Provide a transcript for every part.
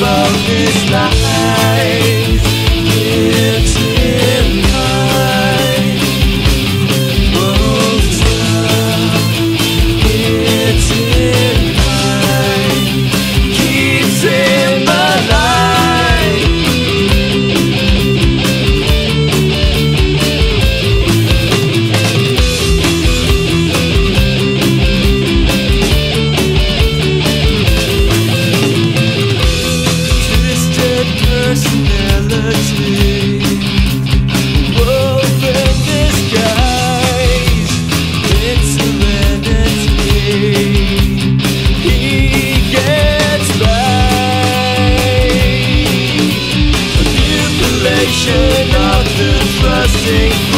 Hamburg ist nach Trusting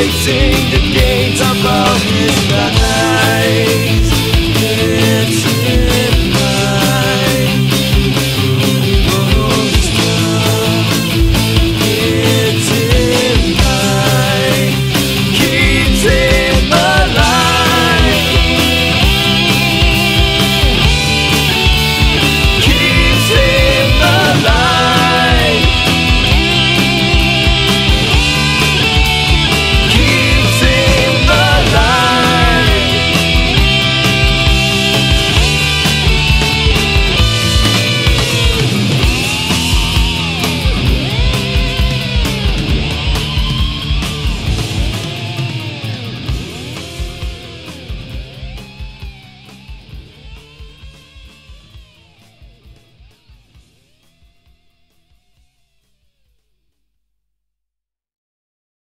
Calculating the his life